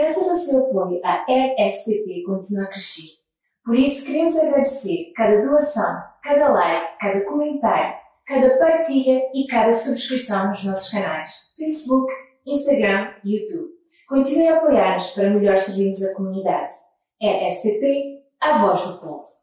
Graças ao seu apoio, a RSTP continua a crescer. Por isso, queremos agradecer cada doação, cada like, cada comentário, cada partilha e cada subscrição nos nossos canais Facebook, Instagram e YouTube. Continue a apoiar-nos para melhor servirmos a comunidade. RSTP, a voz do povo.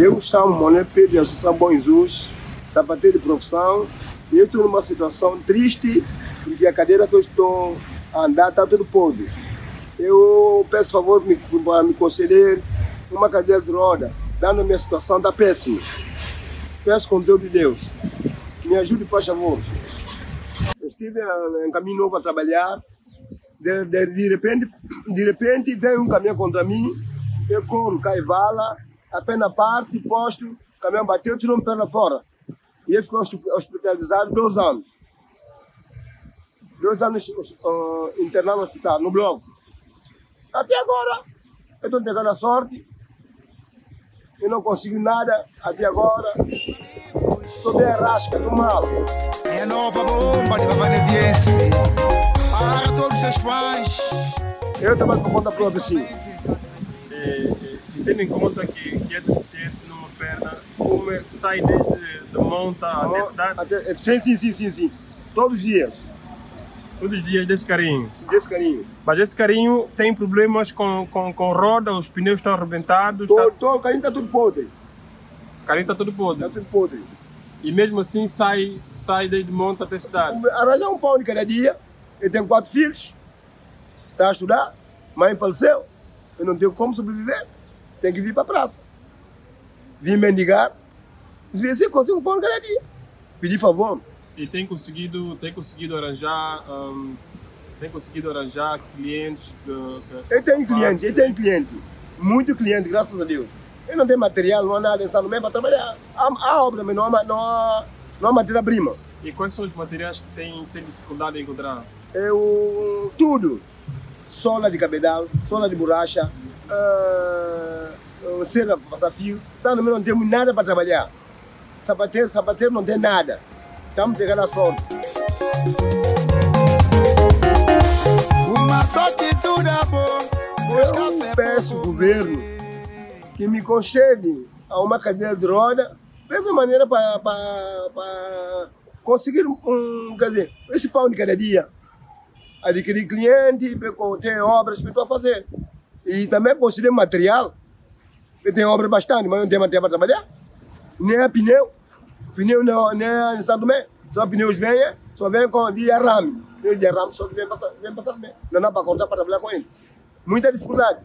Eu chamo Manuel Pedro de Associação Bom Jesus, sapateiro de profissão, e eu estou numa situação triste, porque a cadeira que eu estou a andar está tudo podre. Eu peço favor me, para me conceder uma cadeira de roda, dando a minha situação está péssima. Peço com Deus de Deus, me ajude, faz favor. Eu estive em caminho novo a trabalhar, de, de, de, repente, de repente vem um caminhão contra mim, eu corro, cai vala, a perna parte, posto, o caminhão bateu, tirou a perna fora. E ele ficou hospitalizado dois anos. Dois anos uh, internado no hospital, no bloco. Até agora, eu estou tentando a sorte. Eu não consigo nada até agora. Estou bem rasca do mal. É a nova bomba de Vavaneviense. Para todos os seus fãs. Eu trabalho por conta própria, sim. Tendo em conta que, que é deficiente numa perna, como é, sai desde de monta até cidade, Até- Sim, sim, sim, sim, sim. Todos os dias. todos os dias desse carinho. Desse carinho. Mas esse carinho tem problemas com, com, com roda, os pneus estão arrebentados, Todo, tá, todo, o carinho está tudo podre. o carinho está todo podre. Está tudo podre. E mesmo assim sai, sai desde monta até cidade. Arranjar um pão de cada dia. Eu tenho quatro filhos. Está a estudar. Mãe faleceu. Eu não tenho como sobreviver. Tenho que vir para a praça. Vim mendigar. Vezes eu consigo um pão de cada dia. Pedir favor. E tem conseguido, tem conseguido arranjar, hum, tem conseguido arranjar clientes de, de- Eu tenho cliente, eu tenho cliente. Muito cliente, graças a Deus. Eu não tenho material, não há nada em Mesmo para trabalhar. Há, há obra, mas não há, não há, não há matéria-prima. E quais são os materiais que tem, tem dificuldade em encontrar? Eu, tudo. Sola de cabedal, sola de borracha, ah, ah, cera para passar fio. Sabe, não temos nada para trabalhar. Sapateiro, sapateiro não tem nada. Estamos pegando a sorte. Uma Eu peço ao governo que me concede a uma cadeira de roda, mesma maneira para, para, para conseguir um, quer dizer, esse pão de cada dia. Adquirir cliente, ter obras para fazer. E também conseguir material. Eu tenho obra bastante, mas não tenho material para trabalhar. Nem é pneu. Pneu não, nem é São Tomé. Só pneus vêm, só vem com de arame. Pneu de arame só vem passar, vem passar bem. Não dá para cortar para trabalhar com ele. Muita dificuldade.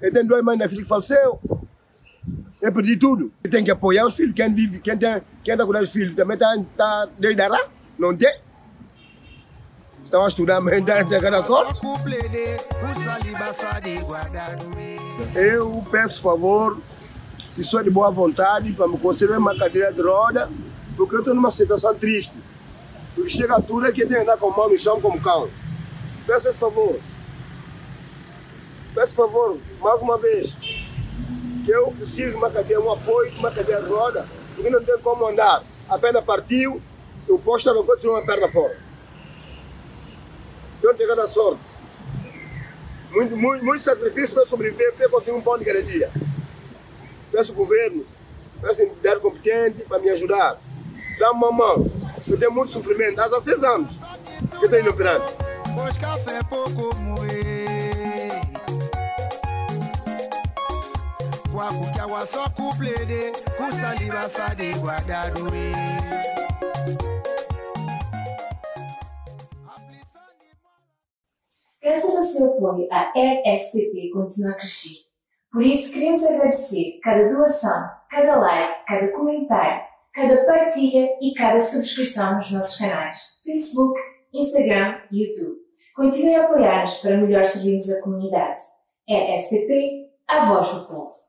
Eu tenho dois mães da filha que faleceu. Eu perdi tudo. Eu tenho que apoiar os filhos. Quem vive, quem tem, quem tá cuidando filhos também está tá deidará. Não tem. Estão a estudar, tem cada sorte. Eu peço favor, pessoa de boa vontade, para me conceder uma cadeira de roda, porque eu estou numa situação triste. Porque chega a altura que eu tenho que andar com a mão no chão como cão. Peço esse favor. Peço favor, mais uma vez, que eu preciso de uma cadeira, um apoio uma cadeira de roda, porque não tenho como andar. A perna partiu, eu posto canto tirou uma perna fora. Então tem cada sorte. Muito, muito, muito sacrifício para sobreviver, para conseguir um pão de cada dia. Peço ao governo, peço a entidade competente para me ajudar. Dá uma mão. Eu tenho muito sofrimento, há 16 anos que eu estou inoperante. Pois café pouco moer. Kwaku que água só cuplede, com saliva sade Graças ao seu apoio, a RSTP continua a crescer. Por isso, queremos agradecer cada doação, cada like, cada comentário, cada partilha e cada subscrição nos nossos canais Facebook, Instagram e YouTube. Continue a apoiar-nos para melhor servirmos a comunidade. RSTP, a voz do povo.